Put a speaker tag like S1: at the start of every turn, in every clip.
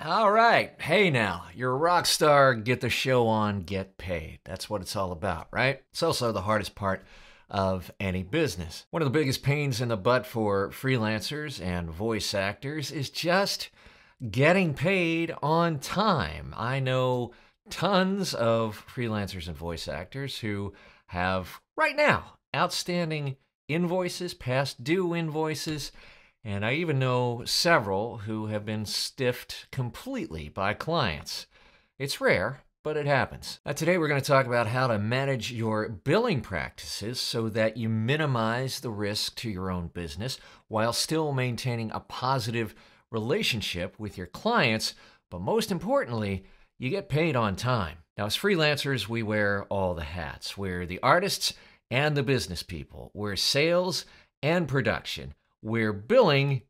S1: All right. Hey now, you're a rock star, get the show on, get paid. That's what it's all about, right? It's also the hardest part of any business. One of the biggest pains in the butt for freelancers and voice actors is just getting paid on time. I know tons of freelancers and voice actors who have right now outstanding invoices, past due invoices and I even know several who have been stiffed completely by clients. It's rare, but it happens. Now, today we're going to talk about how to manage your billing practices so that you minimize the risk to your own business while still maintaining a positive relationship with your clients, but most importantly, you get paid on time. Now, as freelancers, we wear all the hats. We're the artists and the business people. We're sales and production we're billing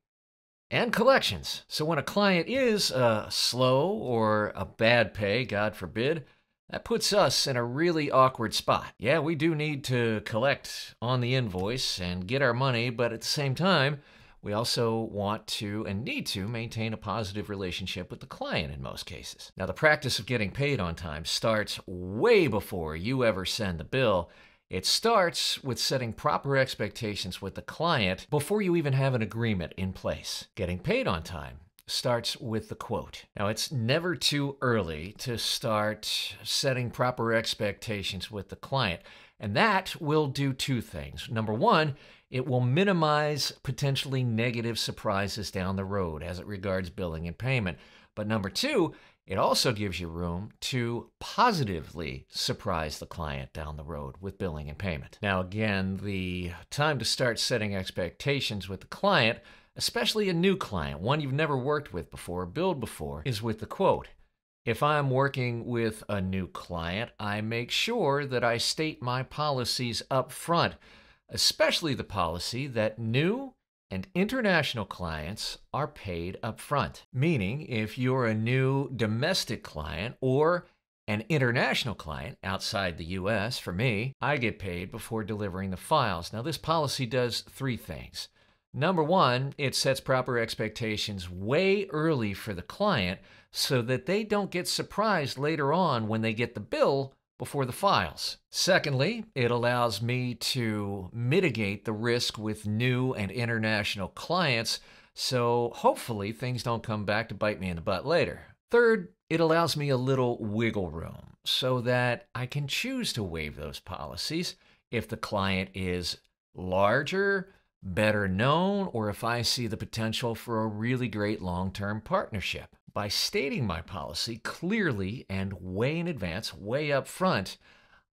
S1: and collections. So when a client is uh, slow or a bad pay, God forbid, that puts us in a really awkward spot. Yeah, we do need to collect on the invoice and get our money, but at the same time, we also want to and need to maintain a positive relationship with the client in most cases. Now, the practice of getting paid on time starts way before you ever send the bill it starts with setting proper expectations with the client before you even have an agreement in place. Getting paid on time starts with the quote. Now, it's never too early to start setting proper expectations with the client, and that will do two things. Number one, it will minimize potentially negative surprises down the road as it regards billing and payment. But number two, it also gives you room to positively surprise the client down the road with billing and payment. Now, again, the time to start setting expectations with the client, especially a new client, one you've never worked with before, billed before, is with the quote. If I'm working with a new client, I make sure that I state my policies up front, especially the policy that new and international clients are paid upfront. Meaning, if you're a new domestic client or an international client outside the US, for me, I get paid before delivering the files. Now, this policy does three things. Number one, it sets proper expectations way early for the client so that they don't get surprised later on when they get the bill before the files. Secondly, it allows me to mitigate the risk with new and international clients, so hopefully things don't come back to bite me in the butt later. Third, it allows me a little wiggle room so that I can choose to waive those policies if the client is larger, better known, or if I see the potential for a really great long term partnership by stating my policy clearly and way in advance, way up front,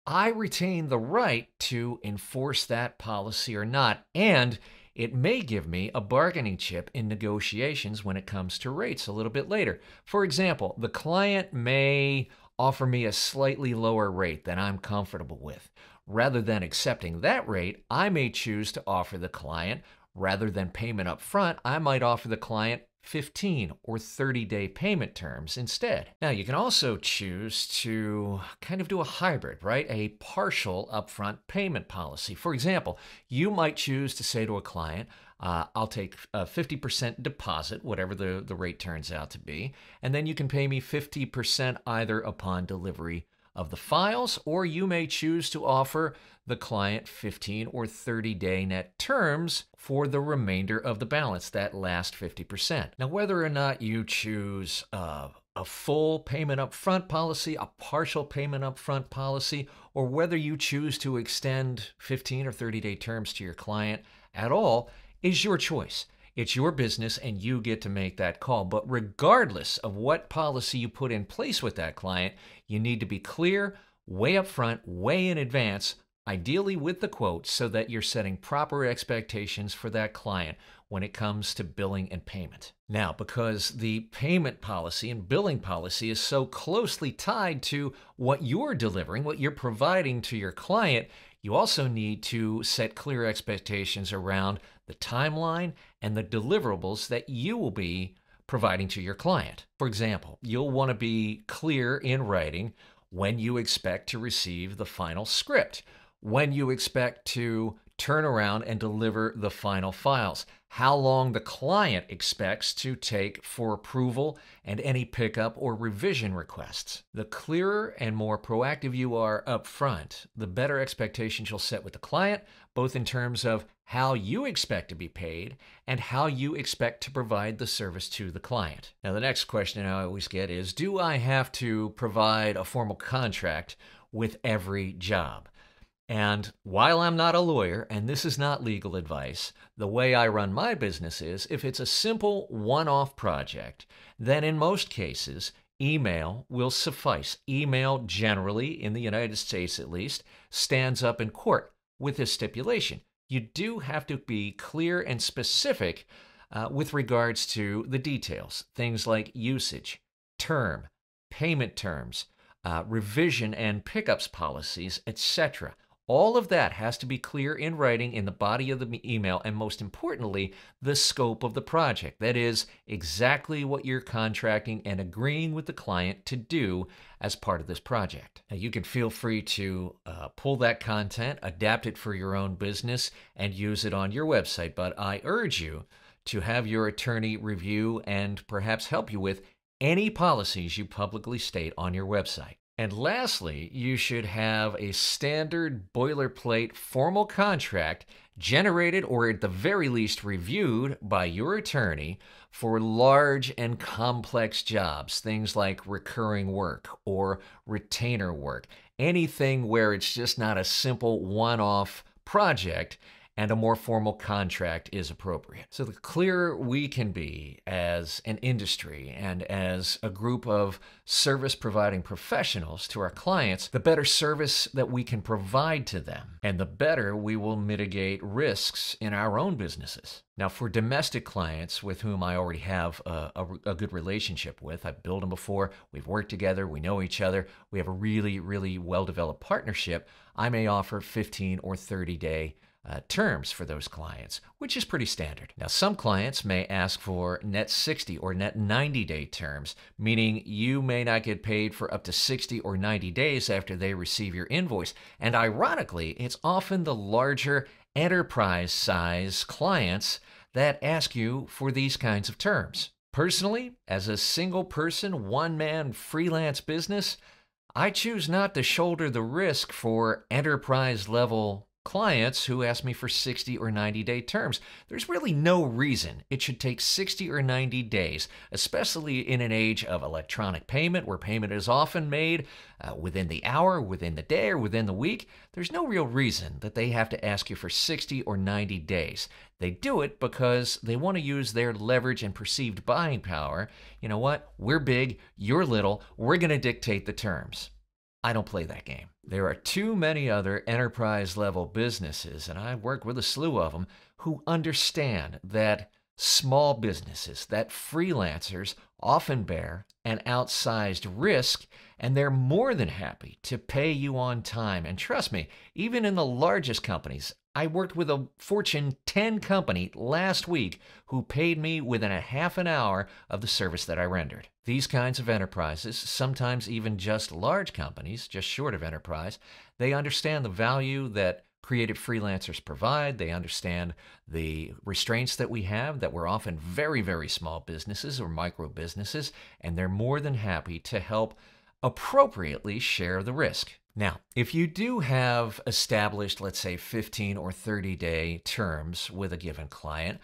S1: I retain the right to enforce that policy or not, and it may give me a bargaining chip in negotiations when it comes to rates a little bit later. For example, the client may offer me a slightly lower rate than I'm comfortable with. Rather than accepting that rate, I may choose to offer the client, rather than payment up front, I might offer the client 15 or 30 day payment terms instead. Now, you can also choose to kind of do a hybrid, right? A partial upfront payment policy. For example, you might choose to say to a client, uh, I'll take a 50% deposit, whatever the, the rate turns out to be, and then you can pay me 50% either upon delivery of the files, or you may choose to offer the client 15 or 30 day net terms for the remainder of the balance, that last 50%. Now, whether or not you choose uh, a full payment upfront policy, a partial payment upfront policy, or whether you choose to extend 15 or 30 day terms to your client at all, is your choice. It's your business and you get to make that call. But regardless of what policy you put in place with that client, you need to be clear, way up front, way in advance, ideally with the quote, so that you're setting proper expectations for that client when it comes to billing and payment. Now, because the payment policy and billing policy is so closely tied to what you're delivering, what you're providing to your client, you also need to set clear expectations around the timeline and the deliverables that you will be providing to your client. For example, you'll want to be clear in writing when you expect to receive the final script, when you expect to turn around and deliver the final files, how long the client expects to take for approval and any pickup or revision requests. The clearer and more proactive you are up front, the better expectations you'll set with the client, both in terms of how you expect to be paid and how you expect to provide the service to the client. Now, the next question I always get is Do I have to provide a formal contract with every job? And while I'm not a lawyer, and this is not legal advice, the way I run my business is if it's a simple one off project, then in most cases, email will suffice. Email, generally, in the United States at least, stands up in court with this stipulation. You do have to be clear and specific uh, with regards to the details, things like usage, term, payment terms, uh, revision and pickups policies, etc. All of that has to be clear in writing in the body of the email, and most importantly, the scope of the project. That is, exactly what you're contracting and agreeing with the client to do as part of this project. Now, you can feel free to uh, pull that content, adapt it for your own business, and use it on your website, but I urge you to have your attorney review and perhaps help you with any policies you publicly state on your website. And lastly, you should have a standard boilerplate formal contract generated or at the very least reviewed by your attorney for large and complex jobs, things like recurring work or retainer work, anything where it's just not a simple one off project and a more formal contract is appropriate. So, the clearer we can be as an industry and as a group of service providing professionals to our clients, the better service that we can provide to them, and the better we will mitigate risks in our own businesses. Now, for domestic clients with whom I already have a, a, a, good relationship with, I've built them before, we've worked together, we know each other, we have a really, really well developed partnership, I may offer 15 or 30 day uh, terms for those clients, which is pretty standard. Now, some clients may ask for net 60 or net 90 day terms, meaning you may not get paid for up to 60 or 90 days after they receive your invoice. And ironically, it's often the larger enterprise size clients that ask you for these kinds of terms. Personally, as a single person, one man freelance business, I choose not to shoulder the risk for enterprise level clients who ask me for 60 or 90 day terms. There's really no reason it should take 60 or 90 days, especially in an age of electronic payment where payment is often made uh, within the hour, within the day, or within the week. There's no real reason that they have to ask you for 60 or 90 days. They do it because they want to use their leverage and perceived buying power. You know what? We're big, you're little, we're going to dictate the terms. I don't play that game. There are too many other enterprise level businesses, and I work with a slew of them, who understand that small businesses, that freelancers often bear an outsized risk, and they're more than happy to pay you on time. And trust me, even in the largest companies, I worked with a Fortune 10 company last week who paid me within a half an hour of the service that I rendered. These kinds of enterprises, sometimes even just large companies, just short of enterprise, they understand the value that creative freelancers provide. They understand the restraints that we have, that we're often very, very small businesses or micro businesses, and they're more than happy to help appropriately share the risk. Now, if you do have established, let's say, 15 or 30 day terms with a given client,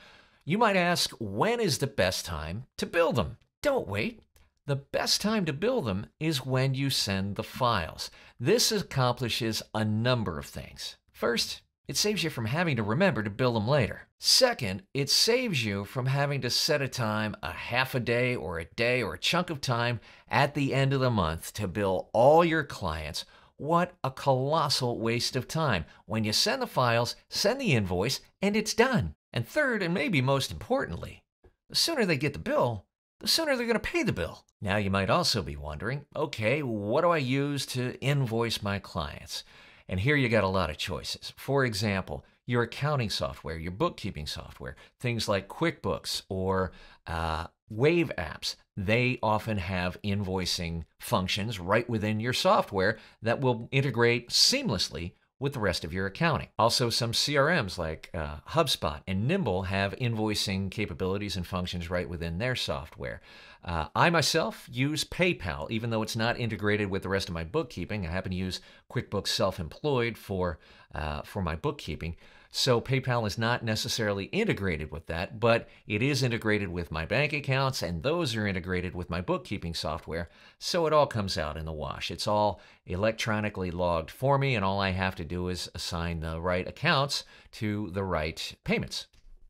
S1: you might ask, when is the best time to bill them? Don't wait. The best time to bill them is when you send the files. This accomplishes a number of things. First, it saves you from having to remember to bill them later. Second, it saves you from having to set a time, a half a day or a day or a chunk of time at the end of the month to bill all your clients what a colossal waste of time. When you send the files, send the invoice, and it's done. And third, and maybe most importantly, the sooner they get the bill, the sooner they're going to pay the bill. Now, you might also be wondering okay, what do I use to invoice my clients? And here you got a lot of choices. For example, your accounting software, your bookkeeping software, things like QuickBooks or uh, Wave apps, they often have invoicing functions right within your software that will integrate seamlessly with the rest of your accounting. Also, some CRMs like uh, HubSpot and Nimble have invoicing capabilities and functions right within their software. Uh, I myself use PayPal, even though it's not integrated with the rest of my bookkeeping. I happen to use QuickBooks Self Employed for, uh, for my bookkeeping. So PayPal is not necessarily integrated with that, but it is integrated with my bank accounts, and those are integrated with my bookkeeping software. So it all comes out in the wash. It's all electronically logged for me, and all I have to do is assign the right accounts to the right payments.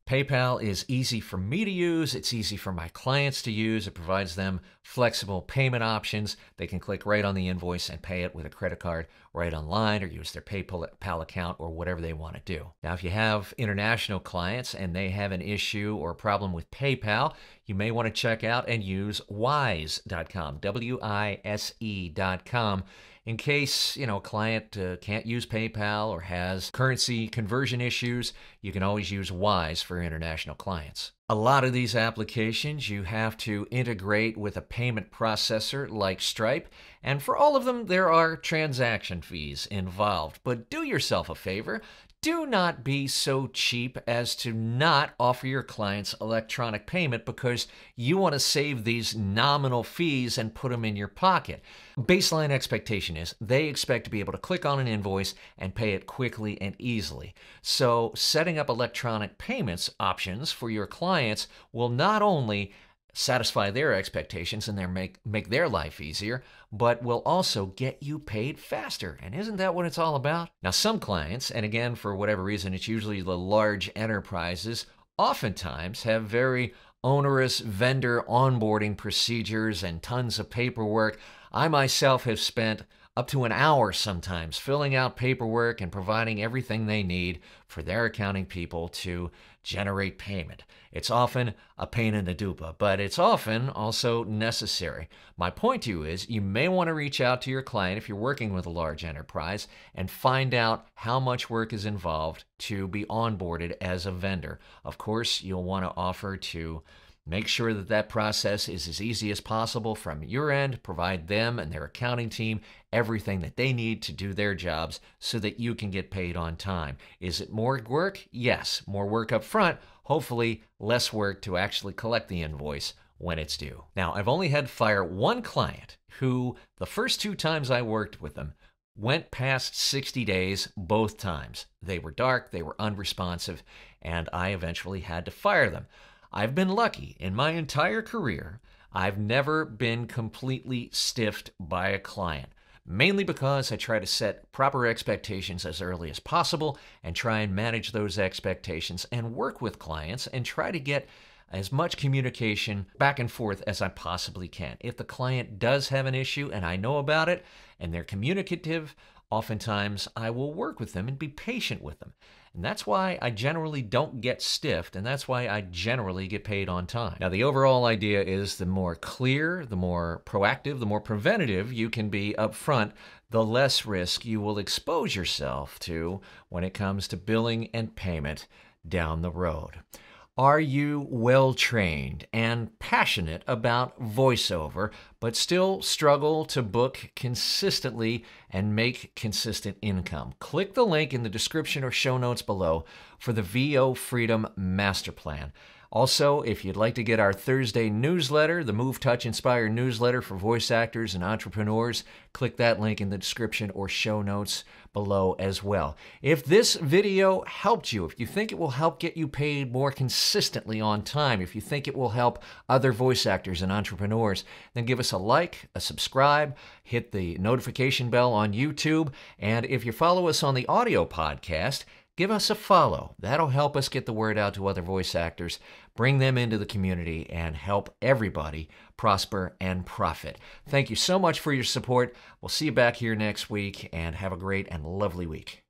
S1: PayPal is easy for me to use. It's easy for my clients to use. It provides them flexible payment options. They can click right on the invoice and pay it with a credit card right online or use their PayPal account or whatever they want to do. Now, if you have international clients and they have an issue or a problem with PayPal, you may want to check out and use wise.com, W I S E.com in case you know a client uh, can't use PayPal or has currency conversion issues, you can always use Wise for international clients. A lot of these applications you have to integrate with a payment processor like Stripe, and for all of them there are transaction fees involved. But do yourself a favor, do not be so cheap as to not offer your clients electronic payment because you want to save these nominal fees and put them in your pocket. Baseline expectation is they expect to be able to click on an invoice and pay it quickly and easily. So, setting up electronic payments options for your clients will not only satisfy their expectations and their make make their life easier, but will also get you paid faster. And isn't that what it's all about? Now some clients, and again for whatever reason it's usually the large enterprises, oftentimes have very onerous vendor onboarding procedures and tons of paperwork. I myself have spent up to an hour sometimes filling out paperwork and providing everything they need for their accounting people to generate payment. It's often a pain in the dupa, but it's often also necessary. My point to you is you may want to reach out to your client if you're working with a large enterprise and find out how much work is involved to be onboarded as a vendor. Of course, you'll want to offer to Make sure that that process is as easy as possible from your end. Provide them and their accounting team everything that they need to do their jobs so that you can get paid on time. Is it more work? Yes, more work up front. Hopefully, less work to actually collect the invoice when it's due. Now, I've only had fire one client who, the first two times I worked with them, went past 60 days both times. They were dark, they were unresponsive, and I eventually had to fire them. I've been lucky in my entire career. I've never been completely stiffed by a client, mainly because I try to set proper expectations as early as possible and try and manage those expectations and work with clients and try to get as much communication back and forth as I possibly can. If the client does have an issue and I know about it and they're communicative, oftentimes I will work with them and be patient with them. And that's why I generally don't get stiffed, and that's why I generally get paid on time. Now, the overall idea is the more clear, the more proactive, the more preventative you can be up front, the less risk you will expose yourself to when it comes to billing and payment down the road. Are you well trained and passionate about voiceover, but still struggle to book consistently and make consistent income? Click the link in the description or show notes below for the VO Freedom Master Plan. Also, if you'd like to get our Thursday newsletter, the Move Touch Inspire newsletter for voice actors and entrepreneurs, click that link in the description or show notes below as well. If this video helped you, if you think it will help get you paid more consistently on time, if you think it will help other voice actors and entrepreneurs, then give us a like, a subscribe, hit the notification bell on YouTube, and if you follow us on the audio podcast, give us a follow. That'll help us get the word out to other voice actors, bring them into the community, and help everybody prosper and profit. Thank you so much for your support. We'll see you back here next week, and have a great and lovely week.